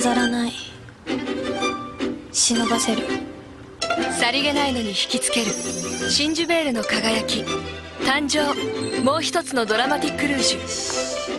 らない。忍ばせる。さりげないのに引きつける。真珠ベールの輝き。誕生。もう一つのドラマティックルージュ。